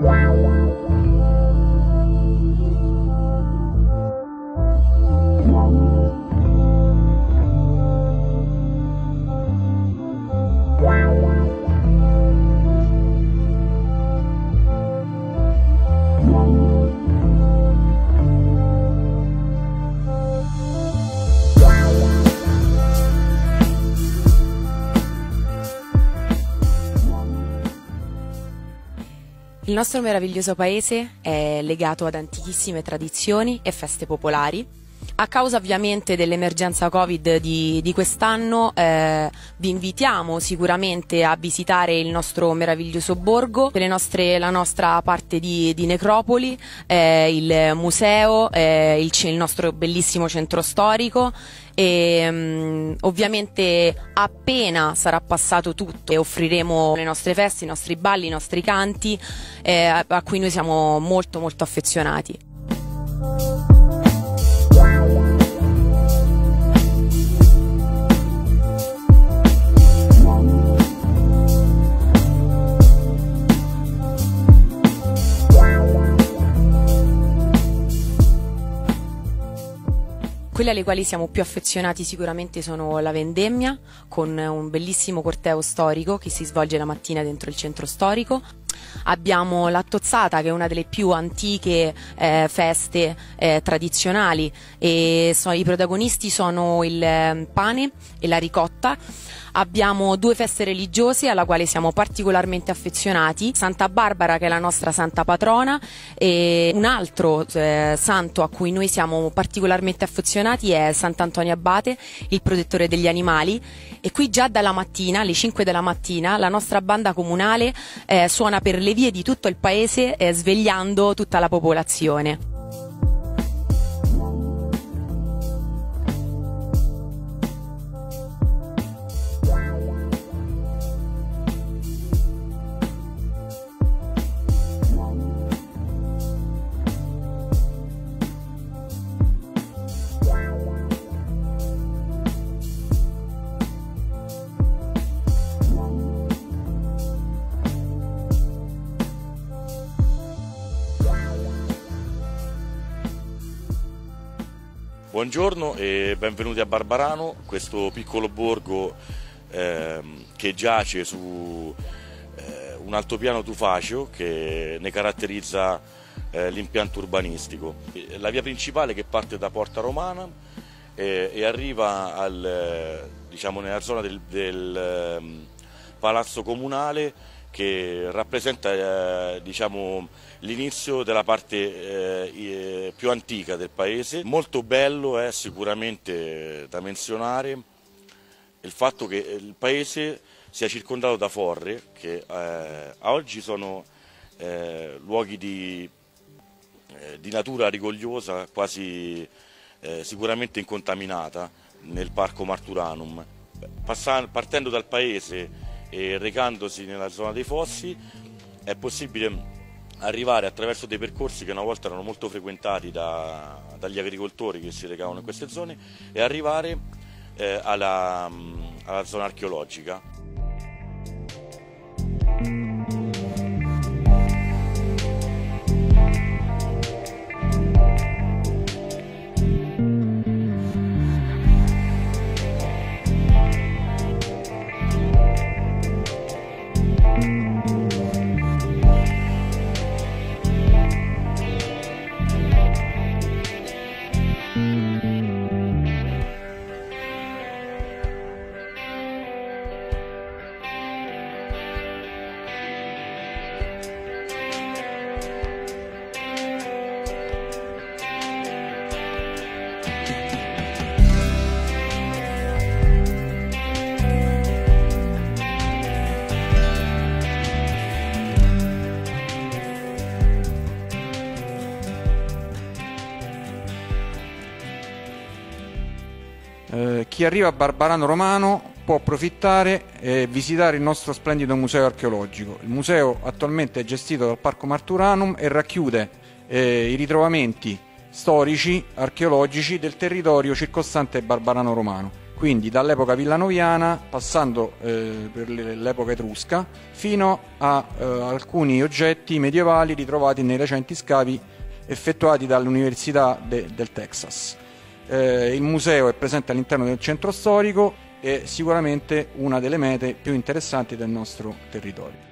Wow. Il nostro meraviglioso paese è legato ad antichissime tradizioni e feste popolari. A causa ovviamente dell'emergenza Covid di, di quest'anno eh, vi invitiamo sicuramente a visitare il nostro meraviglioso borgo, nostre, la nostra parte di, di necropoli, eh, il museo, eh, il, il nostro bellissimo centro storico e um, ovviamente appena sarà passato tutto offriremo le nostre feste, i nostri balli, i nostri canti eh, a cui noi siamo molto molto affezionati. Quelle alle quali siamo più affezionati sicuramente sono la vendemmia, con un bellissimo corteo storico che si svolge la mattina dentro il centro storico. Abbiamo la Tozzata che è una delle più antiche eh, feste eh, tradizionali e so, i protagonisti sono il eh, pane e la ricotta Abbiamo due feste religiose alla quale siamo particolarmente affezionati, Santa Barbara che è la nostra santa patrona e un altro eh, santo a cui noi siamo particolarmente affezionati è Sant'Antonio Abate, il protettore degli animali e qui già dalla mattina, alle 5 della mattina, la nostra banda comunale eh, suona per le vie di tutto il paese eh, svegliando tutta la popolazione. Buongiorno e benvenuti a Barbarano, questo piccolo borgo eh, che giace su eh, un altopiano tufaceo che ne caratterizza eh, l'impianto urbanistico. La via principale che parte da Porta Romana eh, e arriva al, diciamo, nella zona del, del ehm, Palazzo Comunale che rappresenta eh, diciamo, l'inizio della parte eh, più antica del paese. Molto bello è sicuramente da menzionare il fatto che il paese sia circondato da forre che eh, oggi sono eh, luoghi di, eh, di, natura rigogliosa, quasi eh, sicuramente incontaminata nel parco Marturanum. Passando, partendo dal paese e recandosi nella zona dei fossi è possibile arrivare attraverso dei percorsi che una volta erano molto frequentati da, dagli agricoltori che si recavano in queste zone e arrivare eh, alla, alla zona archeologica. Chi arriva a Barbarano Romano può approfittare e visitare il nostro splendido museo archeologico. Il museo attualmente è gestito dal Parco Marturanum e racchiude eh, i ritrovamenti storici, archeologici del territorio circostante Barbarano Romano. quindi dall'epoca villanoviana, passando eh, per l'epoca etrusca, fino a eh, alcuni oggetti medievali ritrovati nei recenti scavi effettuati dall'Università de, del Texas. Eh, il museo è presente all'interno del centro storico e sicuramente una delle mete più interessanti del nostro territorio.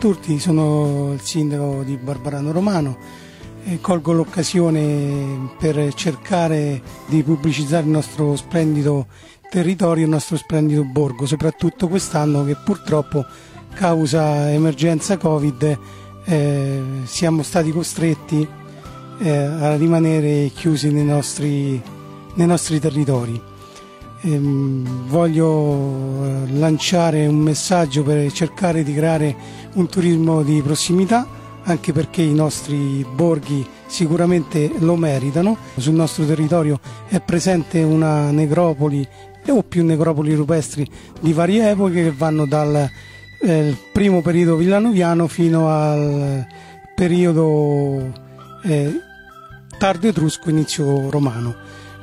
Tutti, sono il sindaco di Barbarano Romano e colgo l'occasione per cercare di pubblicizzare il nostro splendido territorio, il nostro splendido borgo, soprattutto quest'anno che purtroppo causa emergenza Covid eh, siamo stati costretti eh, a rimanere chiusi nei nostri, nei nostri territori. Ehm, voglio eh, lanciare un messaggio per cercare di creare un turismo di prossimità anche perché i nostri borghi sicuramente lo meritano. Sul nostro territorio è presente una necropoli o più necropoli rupestri di varie epoche che vanno dal eh, primo periodo villanoviano fino al periodo eh, tardo etrusco, inizio romano.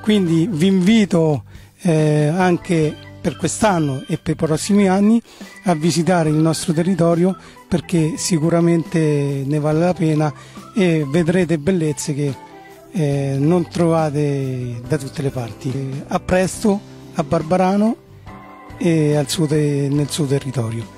Quindi vi invito eh, anche per quest'anno e per i prossimi anni a visitare il nostro territorio perché sicuramente ne vale la pena e vedrete bellezze che eh, non trovate da tutte le parti. A presto a Barbarano e suo nel suo territorio.